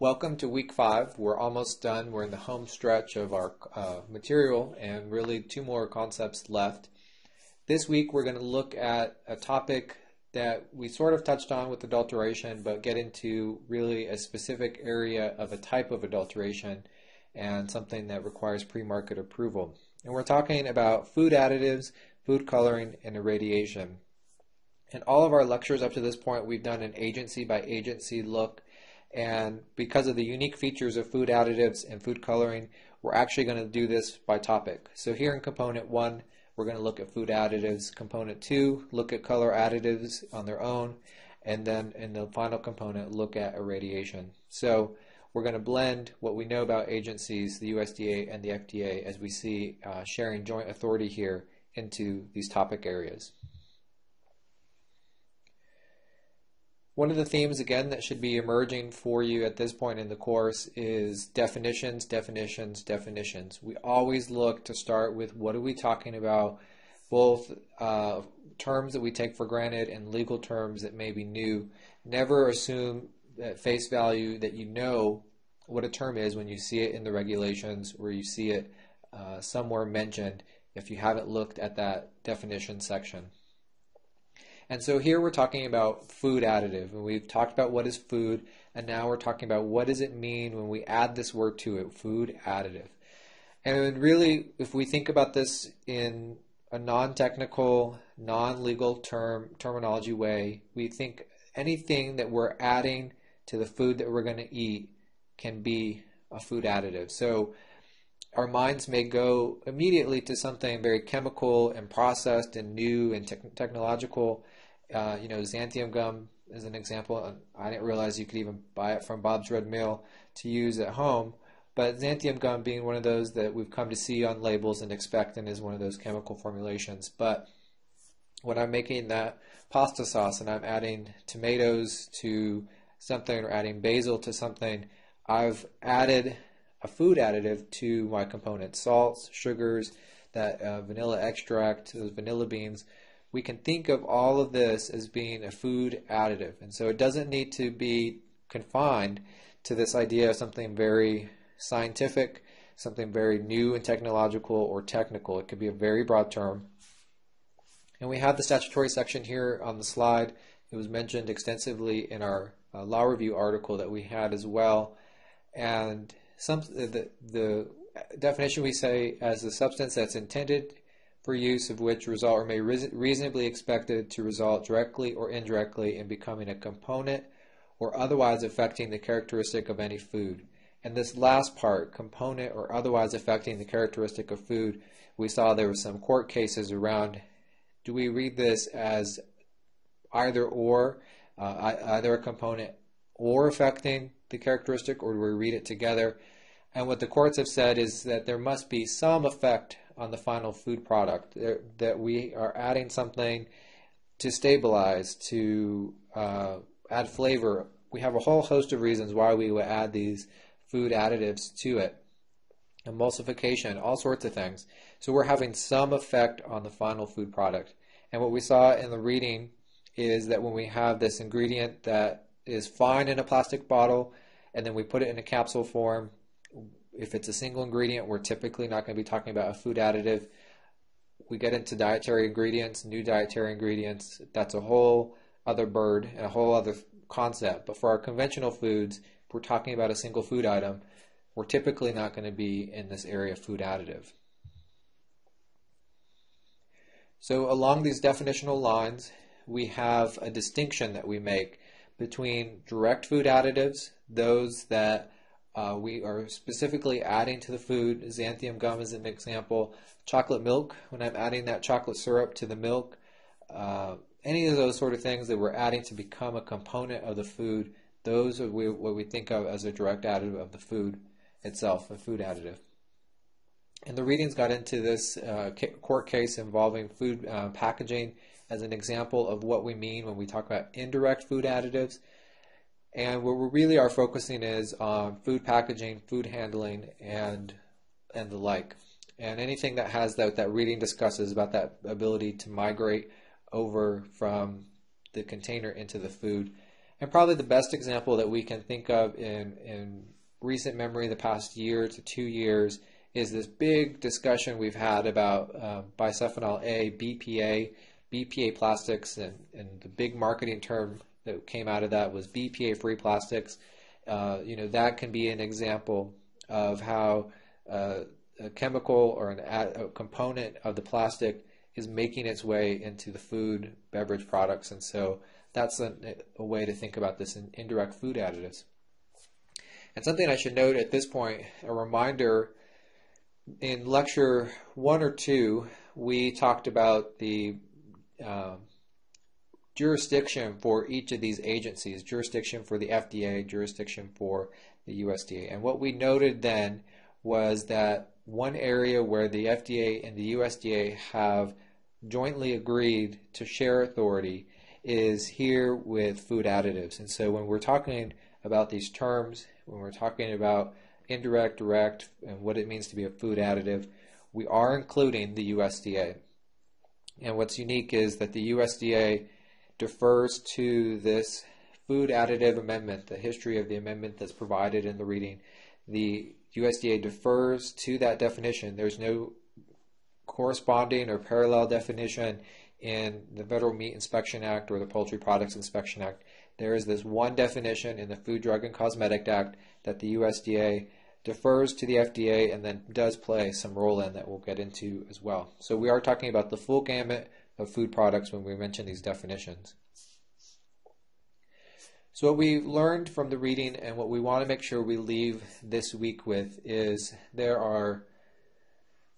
Welcome to week five. We're almost done. We're in the home stretch of our uh, material and really two more concepts left. This week we're going to look at a topic that we sort of touched on with adulteration, but get into really a specific area of a type of adulteration and something that requires pre-market approval. And we're talking about food additives, food coloring, and irradiation. In all of our lectures up to this point, we've done an agency by agency look and because of the unique features of food additives and food coloring, we're actually going to do this by topic. So here in component one, we're going to look at food additives. Component two, look at color additives on their own. And then in the final component, look at irradiation. So we're going to blend what we know about agencies, the USDA and the FDA, as we see uh, sharing joint authority here into these topic areas. One of the themes, again, that should be emerging for you at this point in the course is definitions, definitions, definitions. We always look to start with what are we talking about, both uh, terms that we take for granted and legal terms that may be new. Never assume at face value that you know what a term is when you see it in the regulations or you see it uh, somewhere mentioned if you haven't looked at that definition section. And so here we're talking about food additive, and we've talked about what is food, and now we're talking about what does it mean when we add this word to it, food additive. And really, if we think about this in a non-technical, non-legal term terminology way, we think anything that we're adding to the food that we're going to eat can be a food additive. So our minds may go immediately to something very chemical and processed and new and te- technological, uh, you know, xanthan gum is an example. And I didn't realize you could even buy it from Bob's Red Mill to use at home. But xanthan gum being one of those that we've come to see on labels and expect and is one of those chemical formulations. But when I'm making that pasta sauce and I'm adding tomatoes to something or adding basil to something, I've added a food additive to my components, salts, sugars, that uh, vanilla extract, those vanilla beans we can think of all of this as being a food additive. And so it doesn't need to be confined to this idea of something very scientific, something very new and technological or technical. It could be a very broad term. And we have the statutory section here on the slide. It was mentioned extensively in our uh, law review article that we had as well. And some the, the definition we say as the substance that's intended for use of which result or may reasonably expected to result directly or indirectly in becoming a component or otherwise affecting the characteristic of any food. And this last part, component or otherwise affecting the characteristic of food, we saw there were some court cases around do we read this as either or, uh, either a component or affecting the characteristic, or do we read it together? And what the courts have said is that there must be some effect on the final food product. That we are adding something to stabilize, to uh, add flavor. We have a whole host of reasons why we would add these food additives to it. Emulsification, all sorts of things. So we're having some effect on the final food product. And what we saw in the reading is that when we have this ingredient that is fine in a plastic bottle and then we put it in a capsule form, if it's a single ingredient, we're typically not going to be talking about a food additive. We get into dietary ingredients, new dietary ingredients. That's a whole other bird and a whole other concept. But for our conventional foods, if we're talking about a single food item, we're typically not going to be in this area of food additive. So along these definitional lines, we have a distinction that we make between direct food additives, those that uh, we are specifically adding to the food. Xanthan gum is an example. Chocolate milk, when I'm adding that chocolate syrup to the milk, uh, any of those sort of things that we're adding to become a component of the food, those are we, what we think of as a direct additive of the food itself, a food additive. And the readings got into this uh, court case involving food uh, packaging as an example of what we mean when we talk about indirect food additives. And what we really are focusing is on food packaging, food handling, and and the like. And anything that has that that reading discusses about that ability to migrate over from the container into the food. And probably the best example that we can think of in, in recent memory, the past year to two years, is this big discussion we've had about uh, A, BPA, BPA plastics, and, and the big marketing term that came out of that was BPA free plastics. Uh, you know, that can be an example of how uh, a chemical or an, a component of the plastic is making its way into the food, beverage products. And so that's a, a way to think about this in indirect food additives. And something I should note at this point, a reminder in lecture one or two, we talked about the um, jurisdiction for each of these agencies, jurisdiction for the FDA, jurisdiction for the USDA. And what we noted then was that one area where the FDA and the USDA have jointly agreed to share authority is here with food additives. And so when we're talking about these terms, when we're talking about indirect, direct, and what it means to be a food additive, we are including the USDA. And what's unique is that the USDA defers to this food additive amendment, the history of the amendment that's provided in the reading. The USDA defers to that definition. There's no corresponding or parallel definition in the Federal Meat Inspection Act or the Poultry Products Inspection Act. There is this one definition in the Food, Drug, and Cosmetic Act that the USDA defers to the FDA and then does play some role in that we'll get into as well. So we are talking about the full gamut of food products when we mention these definitions. So what we learned from the reading and what we want to make sure we leave this week with is there are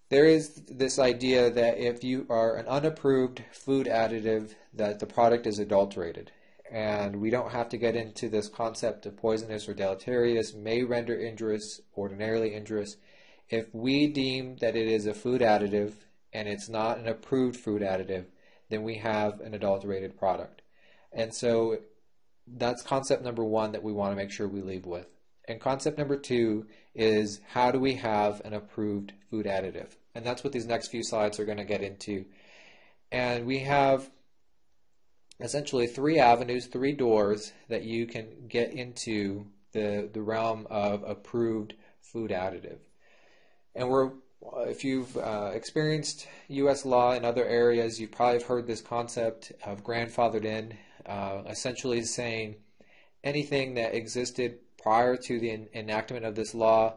there is this idea that if you are an unapproved food additive that the product is adulterated and we don't have to get into this concept of poisonous or deleterious, may render injurious, ordinarily injurious. If we deem that it is a food additive and it's not an approved food additive, then we have an adulterated product. And so that's concept number one that we want to make sure we leave with. And concept number two is how do we have an approved food additive? And that's what these next few slides are going to get into. And we have essentially three avenues, three doors that you can get into the, the realm of approved food additive. And we're, if you've uh, experienced U.S. law in other areas, you've probably heard this concept of grandfathered in, uh, essentially saying anything that existed prior to the en- enactment of this law,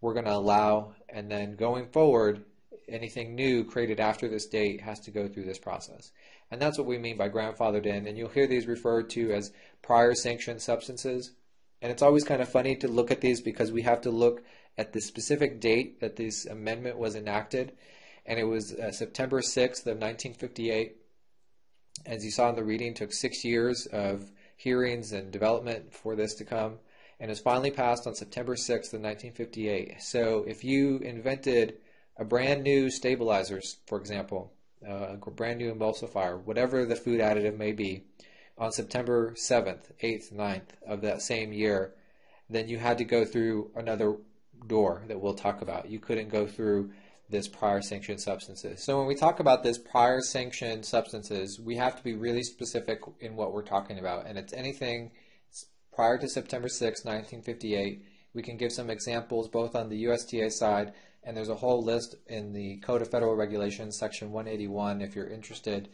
we're going to allow, and then going forward, anything new created after this date has to go through this process. And that's what we mean by grandfathered in. And you'll hear these referred to as prior sanctioned substances. And it's always kind of funny to look at these because we have to look at the specific date that this amendment was enacted. And it was uh, September 6th of 1958. As you saw in the reading, took six years of hearings and development for this to come. And was finally passed on September 6th of 1958. So if you invented a brand new stabilizers, for example, uh, a brand new emulsifier, whatever the food additive may be, on September 7th, 8th, 9th of that same year, then you had to go through another door that we'll talk about. You couldn't go through this prior sanctioned substances. So when we talk about this prior sanctioned substances, we have to be really specific in what we're talking about. And it's anything prior to September 6, 1958. We can give some examples both on the USDA side and there's a whole list in the Code of Federal Regulations, Section 181, if you're interested,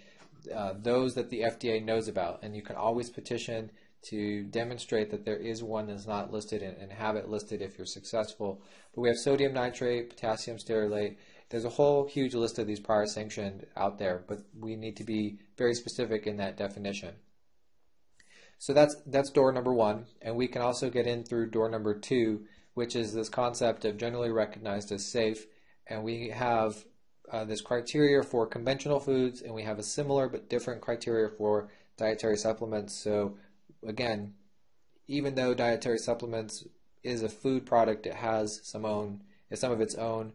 uh, those that the FDA knows about. And you can always petition to demonstrate that there is one that's not listed and, and have it listed if you're successful. But we have sodium nitrate, potassium stearate. There's a whole huge list of these prior sanctioned out there, but we need to be very specific in that definition. So that's that's door number one, and we can also get in through door number two which is this concept of generally recognized as safe. And we have uh, this criteria for conventional foods, and we have a similar but different criteria for dietary supplements. So, again, even though dietary supplements is a food product, it has some own some of its own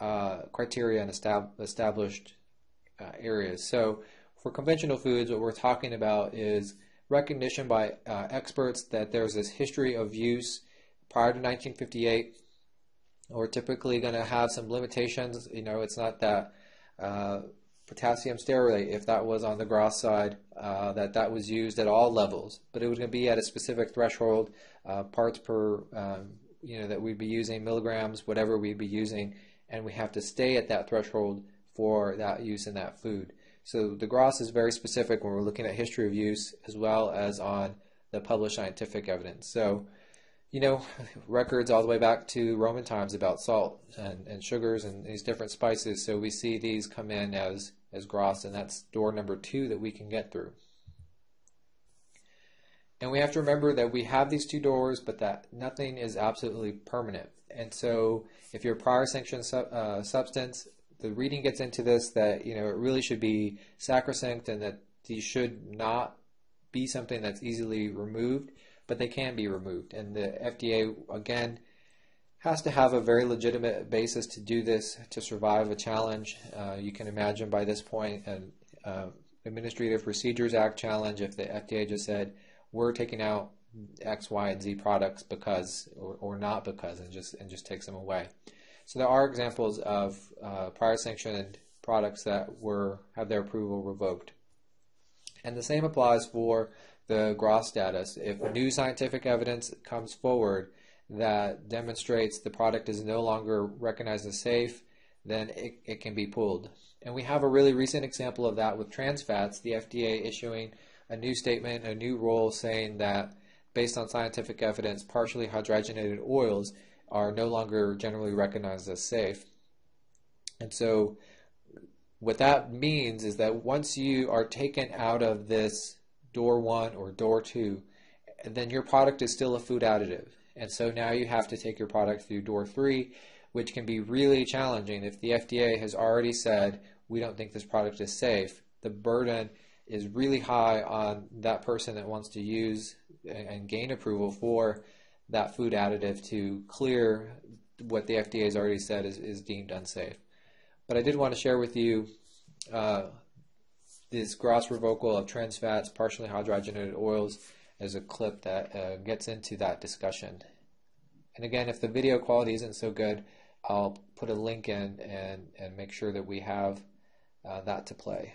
uh, criteria and estab- established uh, areas. So, for conventional foods, what we're talking about is recognition by uh, experts that there's this history of use prior to 1958. We're typically going to have some limitations. You know, it's not that uh, potassium stearate, if that was on the Gras side, uh, that that was used at all levels, but it was going to be at a specific threshold, uh, parts per, um, you know, that we'd be using, milligrams, whatever we'd be using, and we have to stay at that threshold for that use in that food. So the Gras is very specific when we're looking at history of use as well as on the published scientific evidence. So you know, records all the way back to Roman times about salt and, and sugars and these different spices. So we see these come in as, as Gras, and that's door number two that we can get through. And we have to remember that we have these two doors, but that nothing is absolutely permanent. And so if you're a prior sanctioned uh, substance, the reading gets into this that, you know, it really should be sacrosanct and that these should not be something that's easily removed but they can be removed. And the FDA, again, has to have a very legitimate basis to do this to survive a challenge. Uh, you can imagine by this point an uh, Administrative Procedures Act challenge if the FDA just said, we're taking out X, Y, and Z products because or, or not because and just and just takes them away. So there are examples of uh, prior sanctioned products that were have their approval revoked. And the same applies for the Gras status. If new scientific evidence comes forward that demonstrates the product is no longer recognized as safe, then it, it can be pulled. And we have a really recent example of that with trans fats, the FDA issuing a new statement, a new rule saying that based on scientific evidence, partially hydrogenated oils are no longer generally recognized as safe. And so what that means is that once you are taken out of this door one or door two, then your product is still a food additive. And so now you have to take your product through door three, which can be really challenging. If the FDA has already said, we don't think this product is safe, the burden is really high on that person that wants to use and gain approval for that food additive to clear what the FDA has already said is, is deemed unsafe. But I did want to share with you uh, this Gras revocal of trans fats, partially hydrogenated oils, is a clip that uh, gets into that discussion. And again, if the video quality isn't so good, I'll put a link in and, and make sure that we have uh, that to play.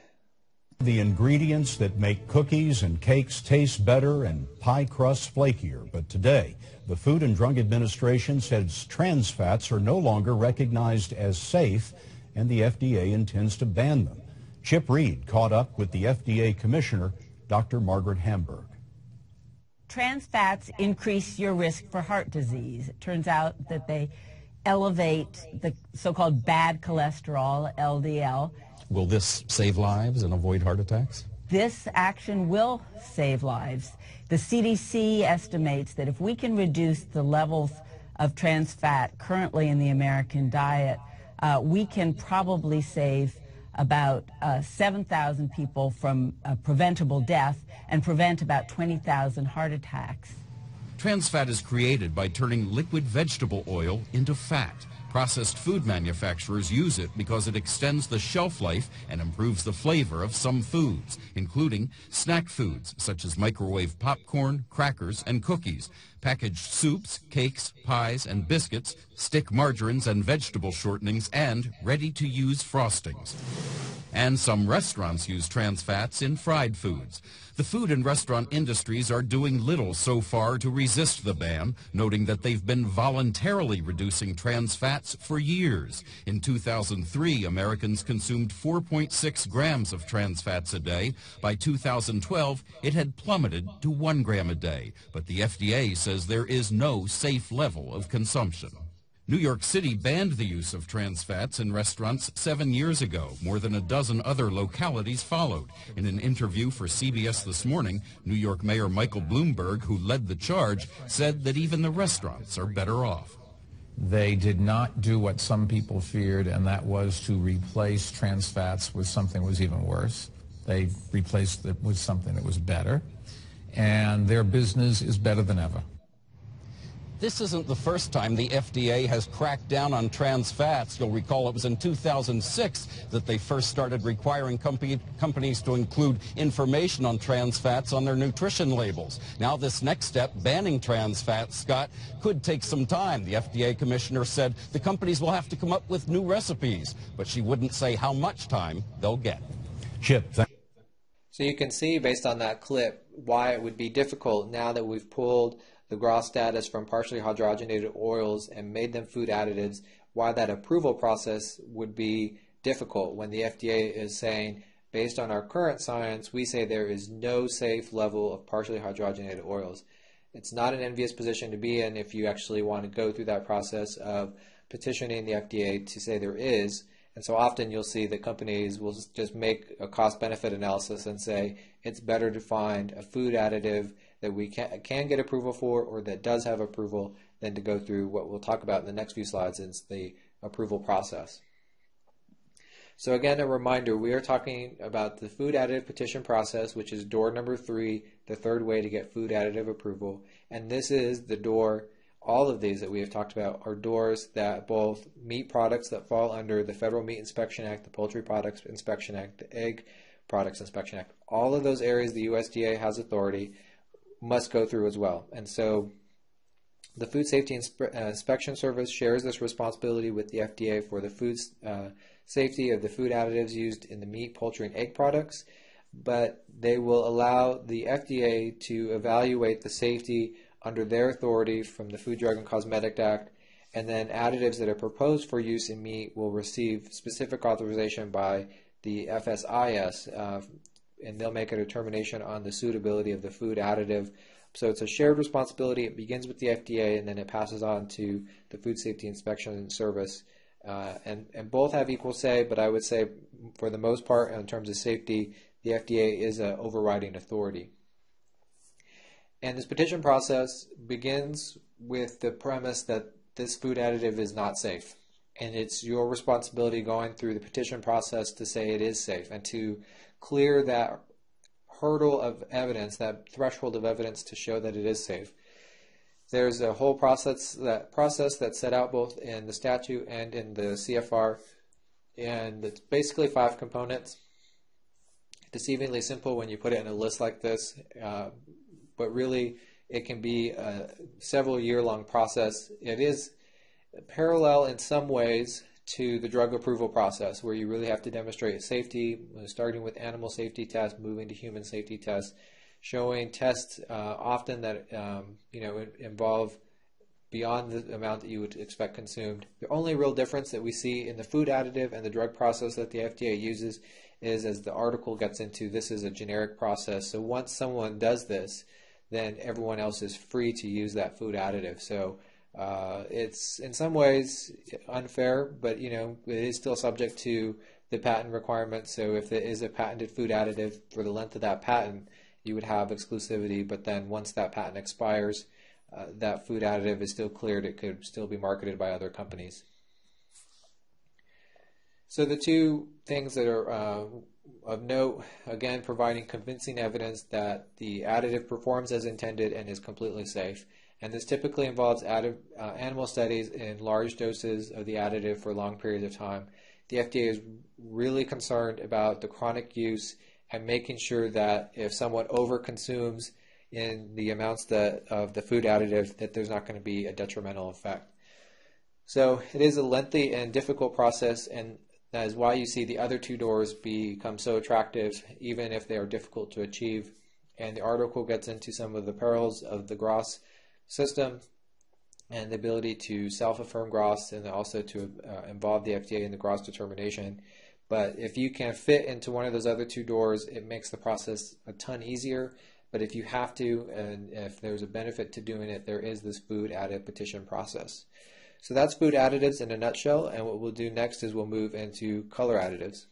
The ingredients that make cookies and cakes taste better and pie crusts flakier. But today, the Food and Drug Administration says trans fats are no longer recognized as safe, and the FDA intends to ban them. Chip Reed caught up with the FDA Commissioner, Dr. Margaret Hamburg. Trans fats increase your risk for heart disease. It turns out that they elevate the so-called bad cholesterol, LDL. Will this save lives and avoid heart attacks? This action will save lives. The CDC estimates that if we can reduce the levels of trans fat currently in the American diet, uh, we can probably save about uh, 7,000 people from uh, preventable death and prevent about 20,000 heart attacks. Trans fat is created by turning liquid vegetable oil into fat. Processed food manufacturers use it because it extends the shelf life and improves the flavor of some foods, including snack foods such as microwave popcorn, crackers, and cookies, packaged soups, cakes, pies, and biscuits, stick margarines and vegetable shortenings, and ready-to-use frostings. And some restaurants use trans fats in fried foods. The food and restaurant industries are doing little so far to resist the ban, noting that they've been voluntarily reducing trans fats for years. In 2003, Americans consumed 4.6 grams of trans fats a day. By 2012, it had plummeted to 1 gram a day, but the FDA says there is no safe level of consumption. New York City banned the use of trans fats in restaurants seven years ago. More than a dozen other localities followed. In an interview for CBS This Morning, New York Mayor Michael Bloomberg, who led the charge, said that even the restaurants are better off. They did not do what some people feared, and that was to replace trans fats with something that was even worse. They replaced it with something that was better, and their business is better than ever. This isn't the first time the FDA has cracked down on trans fats. You'll recall it was in 2006 that they first started requiring company, companies to include information on trans fats on their nutrition labels. Now this next step, banning trans fats, Scott, could take some time. The FDA commissioner said the companies will have to come up with new recipes, but she wouldn't say how much time they'll get. Chip, thank So you can see based on that clip why it would be difficult now that we've pulled the GRAS status from partially hydrogenated oils and made them food additives, why that approval process would be difficult when the FDA is saying, based on our current science, we say there is no safe level of partially hydrogenated oils. It's not an envious position to be in if you actually want to go through that process of petitioning the FDA to say there is. And so often you'll see that companies will just make a cost benefit analysis and say it's better to find a food additive that we can, can get approval for or that does have approval than to go through what we'll talk about in the next few slides is the approval process. So again, a reminder, we are talking about the food additive petition process, which is door number three, the third way to get food additive approval. And this is the door, all of these that we have talked about are doors that both meat products that fall under the Federal Meat Inspection Act, the Poultry Products Inspection Act, the Egg Products Inspection Act, all of those areas the USDA has authority must go through as well. And so the Food Safety Inspe- uh, Inspection Service shares this responsibility with the FDA for the food uh, safety of the food additives used in the meat, poultry, and egg products, but they will allow the FDA to evaluate the safety under their authority from the Food, Drug, and Cosmetic Act, and then additives that are proposed for use in meat will receive specific authorization by the FSIS, uh, and they'll make a determination on the suitability of the food additive. So it's a shared responsibility. It begins with the FDA and then it passes on to the Food Safety Inspection Service. Uh, and, and both have equal say, but I would say for the most part, in terms of safety, the FDA is an overriding authority. And this petition process begins with the premise that this food additive is not safe. And it's your responsibility going through the petition process to say it is safe and to clear that hurdle of evidence, that threshold of evidence to show that it is safe. There's a whole process that process that's set out both in the statute and in the CFR, and it's basically five components. Deceivingly simple when you put it in a list like this, uh, but really it can be a several year long process. It is parallel in some ways to the drug approval process, where you really have to demonstrate safety, starting with animal safety tests, moving to human safety tests, showing tests uh, often that um, you know involve beyond the amount that you would expect consumed. The only real difference that we see in the food additive and the drug process that the FDA uses is as the article gets into this is a generic process. So once someone does this, then everyone else is free to use that food additive. So uh, it's in some ways unfair, but you know it is still subject to the patent requirements. So if it is a patented food additive for the length of that patent, you would have exclusivity. But then once that patent expires, uh, that food additive is still cleared. It could still be marketed by other companies. So the two things that are uh, of note, again, providing convincing evidence that the additive performs as intended and is completely safe and this typically involves uh, animal studies in large doses of the additive for long periods of time. The FDA is really concerned about the chronic use and making sure that if someone overconsumes in the amounts that of the food additive, that there's not going to be a detrimental effect. So it is a lengthy and difficult process, and that is why you see the other two doors become so attractive, even if they are difficult to achieve. And the article gets into some of the perils of the GRAS system and the ability to self-affirm GRAS and also to uh, involve the FDA in the GRAS determination. But if you can fit into one of those other two doors, it makes the process a ton easier. But if you have to, and if there's a benefit to doing it, there is this food additive petition process. So that's food additives in a nutshell. And what we'll do next is we'll move into color additives.